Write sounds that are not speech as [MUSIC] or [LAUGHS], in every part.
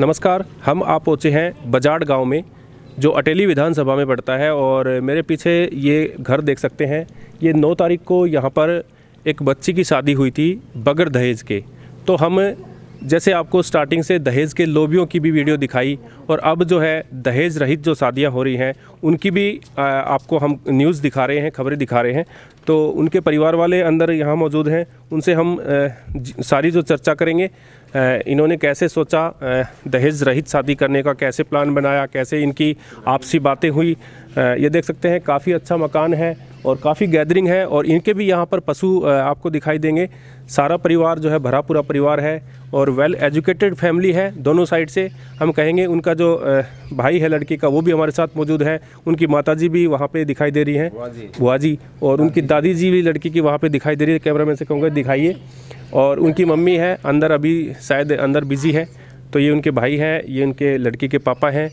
नमस्कार, हम आप पहुँचे हैं बजाड़ गाँव में, जो अटेली विधानसभा में पड़ता है और मेरे पीछे ये घर देख सकते हैं। ये 9 तारीख को यहाँ पर एक बच्ची की शादी हुई थी बगर दहेज के। तो हम जैसे आपको स्टार्टिंग से दहेज के लोबियों की भी वीडियो दिखाई और अब जो है दहेज रहित जो शादियाँ हो रही हैं, उनकी भी आपको हम न्यूज़ दिखा रहे हैं, खबरें दिखा रहे हैं। तो उनके परिवार वाले अंदर यहाँ मौजूद हैं, उनसे हम सारी जो चर्चा करेंगे इन्होंने कैसे सोचा दहेज रहित शादी करने का, कैसे प्लान बनाया, कैसे इनकी आपसी बातें हुई ये देख सकते हैं, काफ़ी अच्छा मकान है और काफ़ी गैदरिंग है और इनके भी यहाँ पर पशु आपको दिखाई देंगे। सारा परिवार जो है, भरा पूरा परिवार है और वेल एजुकेटेड फैमिली है दोनों साइड से। हम कहेंगे उनका जो भाई है लड़की का वो भी हमारे साथ मौजूद है। उनकी माताजी भी वहाँ पे दिखाई दे रही हैं। बुआ जी और उनकी दादी जी भी लड़की की वहाँ पे दिखाई दे रही है। कैमरा मैन से कहूँगा दिखाइए। और उनकी मम्मी है अंदर अभी शायद अंदर बिज़ी है। तो ये उनके भाई हैं ये उनके लड़की के पापा हैं।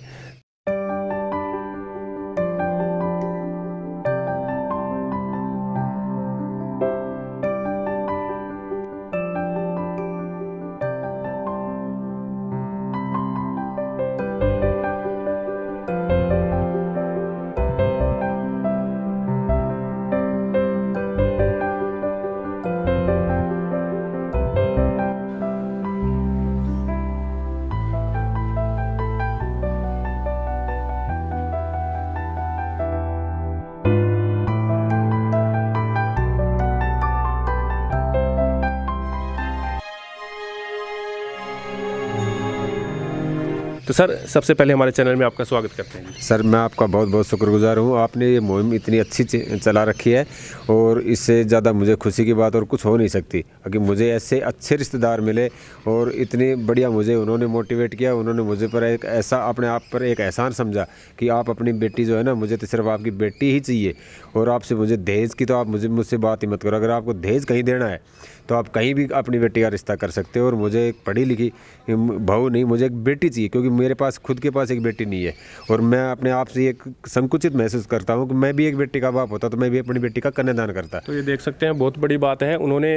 सर, सबसे पहले हमारे चैनल में आपका स्वागत करते हैं। सर, मैं आपका बहुत बहुत शुक्रगुजार हूँ। आपने ये मुहिम इतनी अच्छी चला रखी है और इससे ज़्यादा मुझे खुशी की बात और कुछ हो नहीं सकती। अगर मुझे ऐसे अच्छे रिश्तेदार मिले और इतनी बढ़िया मुझे उन्होंने मोटिवेट किया, उन्होंने मुझे पर एक ऐसा, अपने आप पर एक एहसान समझा कि आप अपनी बेटी जो है ना, मुझे तो सिर्फ़ आपकी बेटी ही चाहिए और आपसे मुझे दहेज की तो आप मुझे, मुझसे बात ही मत करो। अगर आपको दहेज कहीं देना है तो आप कहीं भी अपनी बेटी का रिश्ता कर सकते हो और मुझे एक पढ़ी लिखी बहू नहीं मुझे एक बेटी चाहिए क्योंकि मेरे पास खुद के पास एक बेटी नहीं है। और मैं अपने आप से एक संकुचित महसूस करता हूँ कि मैं भी एक बेटी का बाप होता तो मैं भी अपनी बेटी का कन्यादान करता। तो ये देख सकते हैं बहुत बड़ी बात है। उन्होंने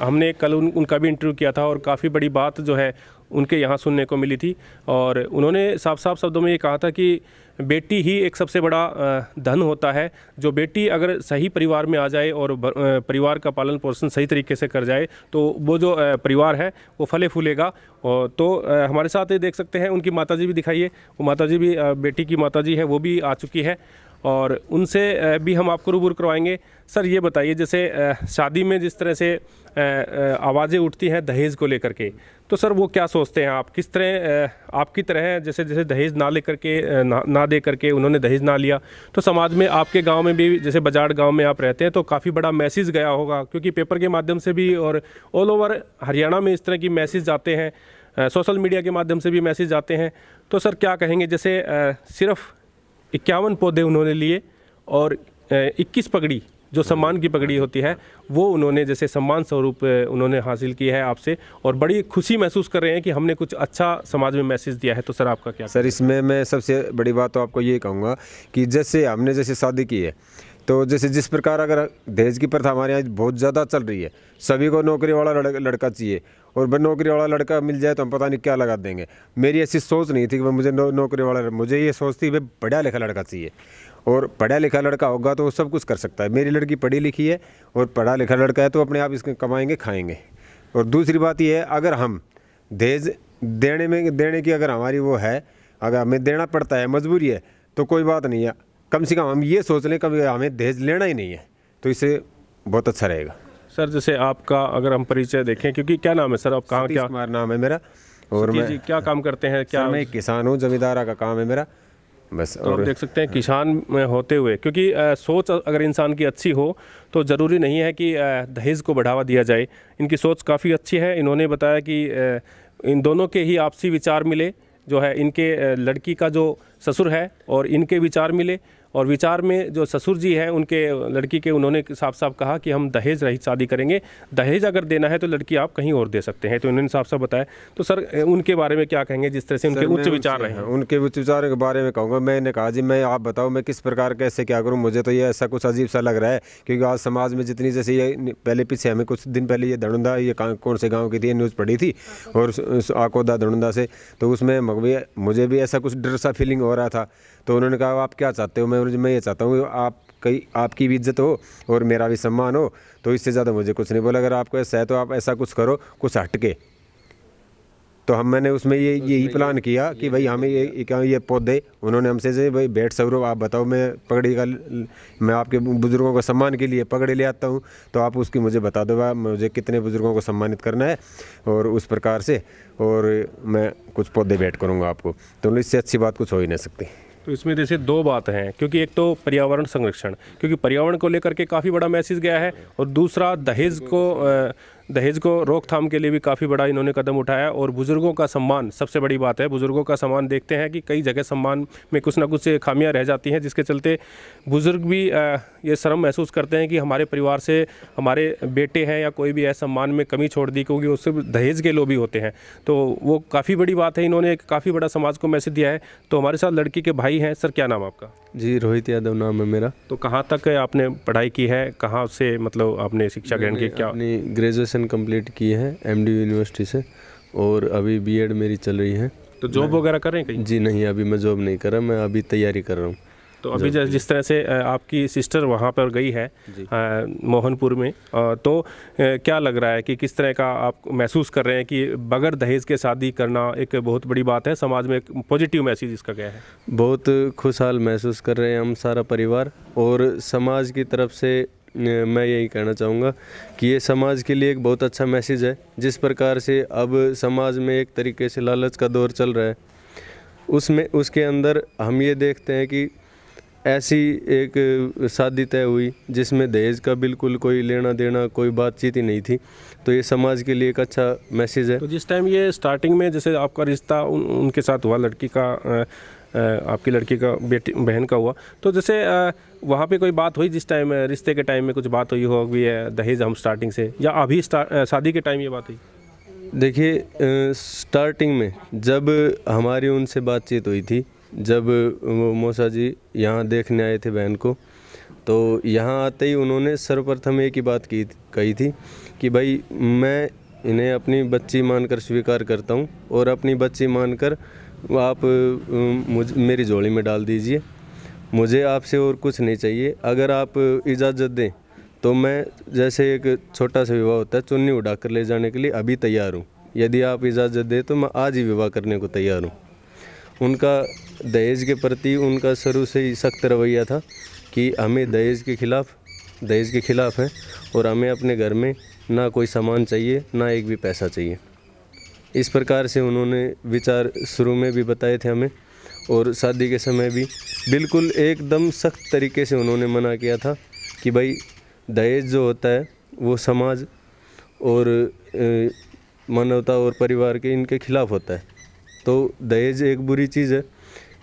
हमने कल उन, उनका भी इंटरव्यू किया था और काफ़ी बड़ी बात जो है उनके यहाँ सुनने को मिली थी। और उन्होंने साफ़ साफ़ शब्दों में ये कहा था कि बेटी ही एक सबसे बड़ा धन होता है। जो बेटी अगर सही परिवार में आ जाए और परिवार का पालन पोषण सही तरीके से कर जाए तो वो जो परिवार है, वो फले फूलेगा। और तो हमारे साथ ये देख सकते हैं, उनकी माताजी भी दिखाइए। वो माताजी भी बेटी की माताजी है, वो भी आ चुकी है। और उनसे भी हम आपको रूबरू करवाएँगे। सर, ये बताइए, जैसे शादी में जिस तरह से आवाज़ें उठती हैं दहेज को लेकर के तो सर वो क्या सोचते हैं आप? किस तरह आपकी तरह जैसे जैसे दहेज ना लेकर के ना, ना दे करके उन्होंने दहेज ना लिया तो समाज में आपके गाँव में भी जैसे बजाड़ गाँव में आप रहते हैं तो काफ़ी बड़ा मैसेज गया होगा क्योंकि पेपर के माध्यम से भी और ऑल ओवर हरियाणा में इस तरह की मैसेज आते हैं सोशल मीडिया के माध्यम से भी मैसेज आते हैं तो सर क्या कहेंगे जैसे सिर्फ़ इक्यावन पौधे उन्होंने लिए और इक्कीस पगड़ी जो सम्मान की पगड़ी होती है, वो उन्होंने जैसे सम्मान स्वरूप उन्होंने हासिल की है आपसे और बड़ी खुशी महसूस कर रहे हैं कि हमने कुछ अच्छा समाज में मैसेज दिया है। तो सर, आपका क्या सर, इसमें मैं सबसे बड़ी बात तो आपको ये कहूँगा कि जैसे हमने जैसे शादी की है तो जैसे जिस प्रकार अगर दहेज की प्रथा हमारे यहाँ बहुत ज़्यादा चल रही है, सभी को नौकरी वाला लड़का चाहिए और नौकरी वाला लड़का मिल जाए तो हम पता नहीं क्या लगा देंगे। मेरी ऐसी सोच नहीं थी कि मुझे नौकरी वाला, मुझे ये सोच थी भाई पढ़ा लिखा लड़का चाहिए। और पढ़ा लिखा लड़का होगा तो वो सब कुछ कर सकता है। मेरी लड़की पढ़ी लिखी है और पढ़ा लिखा लड़का है तो अपने आप इसके कमाएँगे खाएँगे। और दूसरी बात यह है अगर हम दहेज देने में देने की अगर हमारी वो है अगर हमें देना पड़ता है मजबूरी है तो कोई बात नहीं है। कम से कम हम ये सोच लें कभी हमें दहेज लेना ही नहीं है तो इससे बहुत अच्छा रहेगा। सर जैसे आपका अगर हम परिचय देखें क्योंकि क्या नाम है सर आप कहाँ क्या कुमार नाम है मेरा और मैं जी क्या काम करते हैं? क्या मैं किसान हूँ जमींदारा का काम है मेरा बस तो और देख सकते हैं किसान में होते हुए क्योंकि आ, सोच अगर इंसान की अच्छी हो तो ज़रूरी नहीं है कि दहेज को बढ़ावा दिया जाए। इनकी सोच काफ़ी अच्छी है। इन्होंने बताया कि आ, इन दोनों के ही आपसी विचार मिले जो है इनके लड़की का जो ससुर है और इनके विचार मिले और विचार में जो ससुर जी हैं उनके लड़की के उन्होंने साफ़ साफ़ कहा कि हम दहेज रहित शादी करेंगे। दहेज अगर देना है तो लड़की आप कहीं और दे सकते हैं। तो उन्होंने साफ़ साफ़ बताया। तो सर उनके बारे में क्या कहेंगे जिस तरह से उनके उच्च विचार रहे हैं? उनके उच्च विचार के बारे में कहूँगा। मैंने कहा जी मैं आप बताओ मैं किस प्रकार कैसे क्या करूँ? मुझे तो ये ऐसा कुछ अजीब सा लग रहा है क्योंकि आज समाज में जितनी जैसे ये पहले पीछे हमें कुछ दिन पहले ये धनुंदा ये कौन से गाँव की थी न्यूज़ पड़ी थी और आकोदा धनुंदा से। तो उसमें मुझे भी ऐसा कुछ डर सा फीलिंग हो रहा था। तो उन्होंने कहा, आप क्या चाहते हो? मैं मैं ये चाहता हूँ आप कई, आपकी भी इज़्ज़त हो और मेरा भी सम्मान हो। तो इससे ज़्यादा मुझे कुछ नहीं बोला। अगर आपको ऐसा है तो आप ऐसा कुछ करो, कुछ हट के तो हम मैंने उसमें ये यही प्लान किया कि भाई हमें ये क्या? ये पौधे उन्होंने हमसे से भाई बैठ सवरो आप बताओ मैं पगड़ी का मैं आपके बुज़ुर्गों को सम्मान के लिए पगड़ी ले आता हूँ तो आप उसकी मुझे बता दो मुझे कितने बुज़ुर्गों को सम्मानित करना है? और उस प्रकार से और मैं कुछ पौधे बैठ करूँगा आपको। तो इससे अच्छी बात कुछ हो ही नहीं सकती। तो इसमें जैसे दो बात हैं क्योंकि एक तो पर्यावरण संरक्षण क्योंकि पर्यावरण को लेकर के काफ़ी बड़ा मैसेज गया है और दूसरा दहेज को दहेज को रोकथाम के लिए भी काफ़ी बड़ा इन्होंने कदम उठाया और बुज़ुर्गों का सम्मान सबसे बड़ी बात है बुज़ुर्गों का सम्मान देखते हैं कि कई जगह सम्मान में कुछ ना कुछ खामियाँ रह जाती हैं जिसके चलते बुज़ुर्ग भी ये शर्म महसूस करते हैं कि हमारे परिवार से हमारे बेटे हैं या कोई भी है सम्मान में कमी छोड़ दी क्योंकि उससे दहेज के लोग होते हैं। तो वो काफ़ी बड़ी बात है इन्होंने एक काफ़ी बड़ा समाज को मैसेज दिया है। तो हमारे साथ लड़की के भाई हैं सर क्या नाम आपका? जी रोहित यादव नाम है मेरा। तो कहाँ तक आपने पढ़ाई की है कहाँ से मतलब आपने शिक्षा ग्रहण की क्या अपनी ग्रेजुएशन कंप्लीट की है एमडी यूनिवर्सिटी से और अभी बीएड मेरी चल रही है। तो जॉब वगैरह कर रहे हैं कहीं? जी नहीं अभी मैं जॉब नहीं कर रहा मैं अभी तैयारी कर रहा हूँ। तो अभी जिस तरह से आपकी सिस्टर वहाँ पर गई है मोहनपुर में तो क्या लग रहा है कि किस तरह का आप महसूस कर रहे हैं कि बगैर दहेज के शादी करना एक बहुत बड़ी बात है? समाज में एक पॉजिटिव मैसेज इसका क्या है? बहुत खुशहाल महसूस कर रहे हैं हम सारा परिवार और समाज की तरफ़ से मैं यही कहना चाहूँगा कि ये समाज के लिए एक बहुत अच्छा मैसेज है। जिस प्रकार से अब समाज में एक तरीके से लालच का दौर चल रहा है उसमें उसके अंदर हम ये देखते हैं कि ऐसी एक शादी तय हुई जिसमें दहेज का बिल्कुल कोई लेना देना कोई बातचीत ही नहीं थी। तो ये समाज के लिए एक अच्छा मैसेज है। तो जिस टाइम ये स्टार्टिंग में जैसे आपका रिश्ता उन, उनके साथ हुआ लड़की का आपकी लड़की का, बेटी, बहन का हुआ। तो जैसे वहाँ पे कोई बात हुई जिस टाइम रिश्ते के टाइम में कुछ बात हुई हो होगी दहेज हम स्टार्टिंग से, या अभी शादी के टाइम ये बात हुई? देखिए स्टार्टिंग में, जब हमारी उनसे बातचीत हुई थी, जब वो मौसा जी यहाँ देखने आए थे बहन को तो यहाँ आते ही उन्होंने सर्वप्रथम एक ही बात की, कही थी कि भाई, मैं इन्हें अपनी बच्ची मानकर स्वीकार करता हूँ और अपनी बच्ची मानकर आप मुझ, मेरी जोड़ी में डाल दीजिए। मुझे आपसे और कुछ नहीं चाहिए। अगर आप इजाज़त दें तो मैं जैसे एक छोटा सा विवाह होता है, चुन्नी उड़ा कर ले जाने के लिए अभी तैयार हूँ। यदि आप इजाज़त दें तो मैं आज ही विवाह करने को तैयार हूँ। उनका दहेज के प्रति, उनका शुरू से ही सख्त रवैया था कि हमें दहेज के खिलाफ़, दहेज के खिलाफ़ है और हमें अपने घर में ना कोई सामान चाहिए, ना एक भी पैसा चाहिए। इस प्रकार से उन्होंने विचार शुरू में भी बताए थे हमें और शादी के समय भी बिल्कुल एकदम सख्त तरीके से उन्होंने मना किया था कि भाई, दहेज जो होता है, वो समाज और मानवता और परिवार के इनके खिलाफ़ होता है। तो दहेज एक बुरी चीज़ है।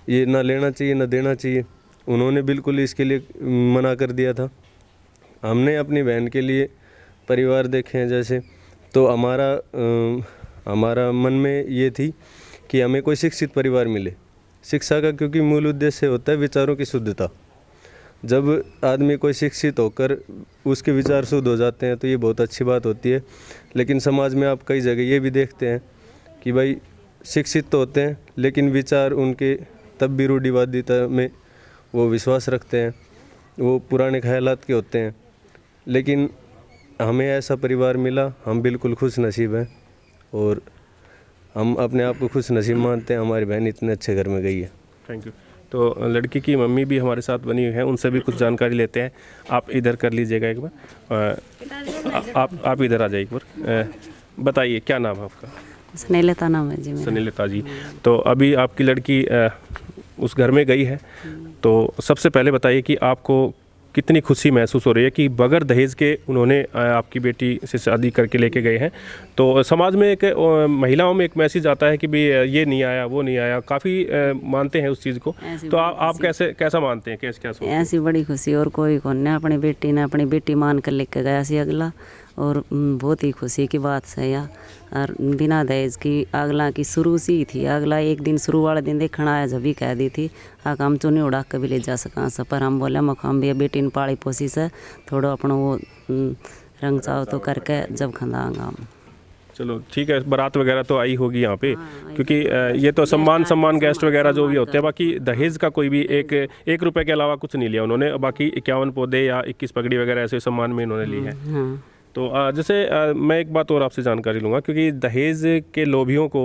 ये ना लेना चाहिए, ना देना चाहिए। उन्होंने बिल्कुल इसके लिए मना कर दिया था। हमने अपनी बहन के लिए परिवार देखे हैं जैसे। तो हमारा हमारा मन में ये थी कि हमें कोई शिक्षित परिवार मिले। शिक्षा का क्योंकि मूल उद्देश्य होता है विचारों की शुद्धता। जब आदमी कोई शिक्षित होकर उसके विचार शुद्ध हो जाते हैं तो ये बहुत अच्छी बात होती है। लेकिन समाज में आप कई जगह ये भी देखते हैं कि भाई, शिक्षित तो होते हैं, लेकिन विचार उनके तब भी रूढ़िवादिता में वो विश्वास रखते हैं, वो पुराने ख्याल के होते हैं। लेकिन हमें ऐसा परिवार मिला, हम बिल्कुल खुश नसीब हैं। और हम अपने आप को खुश नसीब मानते हैं। हमारी बहन इतने अच्छे घर में गई है। थैंक यू तो लड़की की मम्मी भी हमारे साथ बनी हुई है। उनसे भी कुछ जानकारी लेते हैं। आप इधर कर लीजिएगा एक बार। आप आप इधर आ जाइए एक बार। बताइए क्या नाम है आपका? सनीलता नाम है जी सनीलता जी। तो अभी आपकी लड़की उस घर में गई है। तो सबसे पहले बताइए कि आपको कितनी खुशी महसूस हो रही है कि बगैर दहेज के उन्होंने आपकी बेटी से शादी करके लेके गए हैं। तो समाज में एक महिलाओं में एक मैसेज आता है कि भाई ये नहीं आया वो नहीं आया काफ़ी मानते हैं उस चीज़ को। तो आ, आप कैसे कैसा मानते हैं कैसे क्या ऐसी बड़ी खुशी और कोई कौन ने अपनी बेटी ने अपनी बेटी मान कर लेके गया सी अगला। और बहुत ही खुशी की बात है यह। और बिना दहेज की अगला की शुरू सी थी। अगला एक दिन शुरू वाले दिन देखना आया जब भी कह दी थी आ हम चुनी उड़ा के भी ले जा सका से। पर हम बोले मकाम भी बेटी ने पाली पोसी से थोड़ा अपना वो रंग चाव तो करके जब खंदांगा हम चलो ठीक है बारात वगैरह तो आई होगी यहाँ पे क्योंकि ये तो सम्मान सम्मान गेस्ट वगैरह जो भी होते हैं बाकी दहेज का कोई भी एक एक रुपए के अलावा कुछ नहीं लिया उन्होंने बाकी इक्यावन पौधे या इक्कीस पगड़ी वगैरह ऐसे सम्मान में इन्होंने ली है हाँ। तो जैसे मैं एक बात और आपसे जानकारी लूँगा, क्योंकि दहेज के लोभियों को,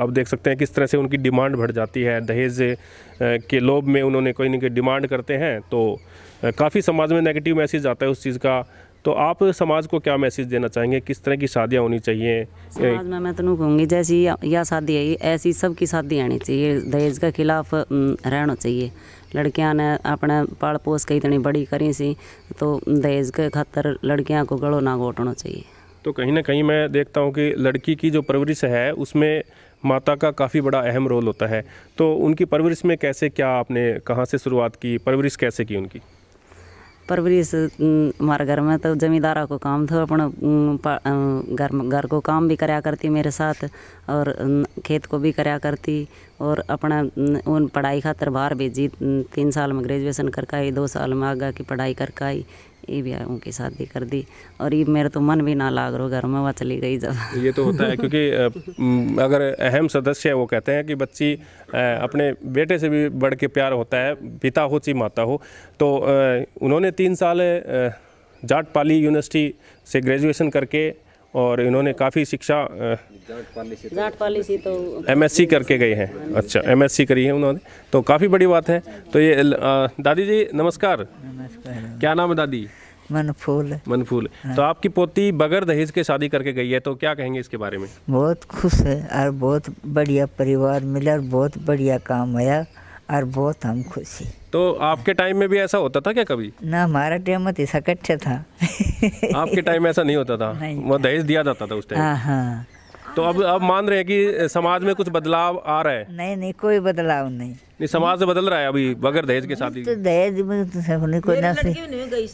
आप देख सकते हैं किस तरह से उनकी डिमांड बढ़ जाती है। दहेज के लोभ में उन्होंने कोई ना कोई डिमांड करते हैं तो काफ़ी समाज में नेगेटिव मैसेज आता है उस चीज़ का। तो आप समाज को क्या मैसेज देना चाहेंगे? किस तरह की शादियाँ होनी चाहिए? समाज में मैं तो कहूँगी जैसी या- या शादी है ऐसी सबकी शादी आनी चाहिए। दहेज के खिलाफ रहना चाहिए। लड़कियाँ ने अपने पाल पोस के इतनी बड़ी करी सी तो दहेज के खातर लड़कियाँ को गड़ो ना घोटना चाहिए। तो कहीं ना कहीं मैं देखता हूँ कि लड़की की जो परवरिश है उसमें माता का काफ़ी बड़ा अहम रोल होता है। तो उनकी परवरिश में कैसे क्या आपने कहाँ से शुरुआत की? परवरिश कैसे की उनकी? परवरिश हमारे घर में तो जमींदारा को काम था, अपना घर घर को काम भी कराया करती मेरे साथ और खेत को भी कराया करती और अपना उन पढ़ाई खातर बाहर भेजी तीन साल में ग्रेजुएशन करके आई, दो साल में आगे की पढ़ाई करके आई। ये भी उनकी शादी कर दी। और ये मेरे तो मन भी ना लाग रो घर में वह चली गई जब। ये तो होता है, क्योंकि अगर अहम सदस्य है, वो कहते हैं कि बच्ची अपने बेटे से भी बढ़ के प्यार होता है, पिता हो, चाहे माता हो। तो उन्होंने तीन साल जाट पाली यूनिवर्सिटी से ग्रेजुएशन करके और इन्होंने काफ़ी शिक्षा जाट पाली सी तो एमएससी करके गए हैं। अच्छा एमएससी करी है उन्होंने। तो काफ़ी बड़ी बात है। तो ये दादी जी नमस्कार। नमस्कार। क्या नाम है दादी? मनफूल। मनफूल। तो आपकी पोती बगैर दहेज के शादी करके गई है तो क्या कहेंगे इसके बारे में? बहुत खुश है और बहुत बढ़िया परिवार मिला और बहुत बढ़िया काम आया। और बहुत हम खुशी तो आपके टाइम में भी ऐसा होता था क्या कभी? ना हमारा टाइम में तो ऐसा कच्चा था। आपके टाइम में ऐसा नहीं होता था? [LAUGHS] नहीं वो दहेज दिया जाता था उस टाइम हाँ हाँ। तो अब अब मान रहे हैं कि समाज में कुछ बदलाव आ रहा है। नहीं नहीं कोई बदलाव नहीं। नहीं समाज से बदल रहा है अभी बगैर दहेज के शादी? तो दहेज में तो कोई ना से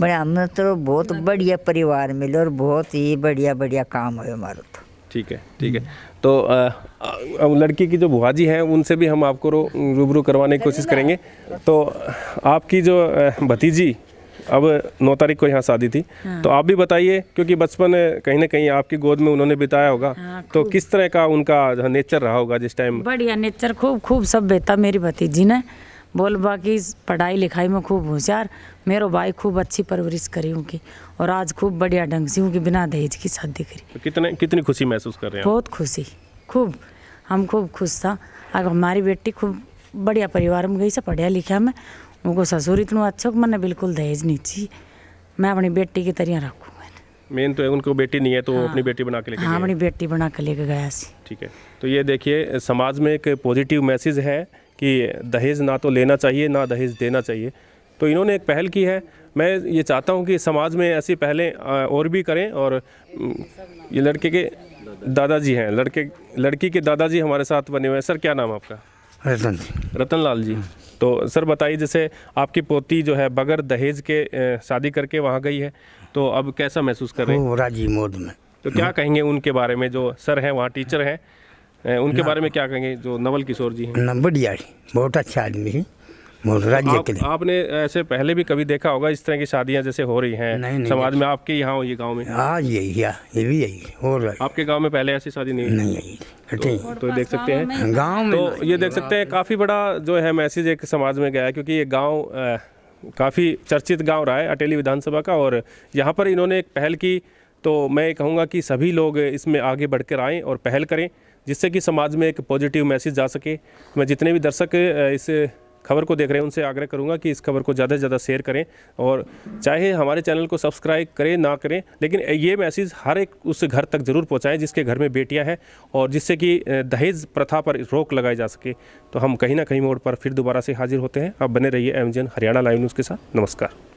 बड़े हमने तो बहुत बढ़िया परिवार मिले और बहुत ही बढ़िया बढ़िया काम हुए हमारा तो। ठीक है ठीक है। तो आ, लड़की की जो भुआजी हैं उनसे भी हम आपको रूबरू करवाने की कोशिश करेंगे। तो आपकी जो भतीजी अब नौ तारीख को यहाँ शादी थी। हाँ। तो आप भी बताइए क्योंकि बचपन कहीं ना कहीं आपकी गोद में उन्होंने बिताया होगा। हाँ, तो किस तरह का उनका नेचर रहा होगा जिस टाइम? बढ़िया नेचर खूब खूब सब बेहतर मेरी भतीजी ने। बोल बाकी पढ़ाई लिखाई में खूब होशियार। मेरो भाई खूब अच्छी परवरिश करी उनकी और आज खूब बढ़िया ढंग से उनकी बिना दहेज की शादी करी। तो कितने कितनी खुशी महसूस कर रहे हैं बहुत खुशी खूब। हम खूब खुश था। अगर हमारी बेटी खूब बढ़िया परिवार में गई से पढ़िया लिखा में। उनको ससुर इतना अच्छा मैंने बिल्कुल दहेज नहीं चाहिए मैं अपनी बेटी की तरह रखूँगा मेन। तो है उनको बेटी नहीं है तो वो अपनी बेटी बना के लेके हाँ। अपनी बेटी बना के लेके गया ठीक है। तो ये देखिए समाज में एक पॉजिटिव मैसेज है। कि दहेज ना तो लेना चाहिए ना दहेज देना चाहिए। तो इन्होंने एक पहल की है। मैं ये चाहता हूँ कि समाज में ऐसी पहलें और भी करें और ये लड़के के दादाजी हैं। लड़के लड़की के दादाजी हमारे साथ बने हुए हैं। सर क्या नाम है आपका? रतन जी। रतन लाल जी। तो सर बताइए जैसे आपकी पोती जो है बगैर दहेज के शादी करके वहाँ गई है तो अब कैसा महसूस कर रहे हैं? राज़ी मोड में। तो क्या कहेंगे उनके बारे में जो सर हैं वहाँ टीचर हैं? उनके बारे में क्या कहेंगे? जो नवल किशोर जी हैं। बढ़िया है बहुत अच्छा आदमी है राज्य आप, के लिए। आपने ऐसे पहले भी कभी देखा होगा इस तरह की शादियाँ जैसे हो रही हैं? नहीं, नहीं, समाज में आपके यहाँ हो ये गाँव में? आज यही है ये भी यही हो रहा है आपके गाँव में पहले ऐसी शादी नहीं हुई? नहीं यही हटे तो देख सकते हैं। गाँव में तो ये देख सकते हैं काफ़ी बड़ा जो है मैसेज एक समाज में गया है क्योंकि ये गाँव काफ़ी चर्चित गाँव रहा है अटेली विधानसभा का और यहाँ पर इन्होंने एक पहल की। तो मैं ये कहूँगा कि सभी लोग इसमें आगे बढ़कर आएँ और पहल करें। जिससे कि समाज में एक पॉजिटिव मैसेज जा सके। मैं जितने भी दर्शक इस खबर को देख रहे हैं, उनसे आग्रह करूँगा कि इस खबर को ज़्यादा से ज़्यादा शेयर करें और चाहे हमारे चैनल को सब्सक्राइब करें, ना करें, लेकिन ये मैसेज हर एक उस घर तक ज़रूर पहुंचाएँ जिसके घर में बेटियाँ हैं और जिससे कि दहेज प्रथा पर रोक लगाई जा सके। तो हम कहीं ना कहीं मोड़ पर फिर दोबारा से हाजिर होते हैं। अब बने रहिए एम हरियाणा लाइव न्यूज़ के साथ। नमस्कार।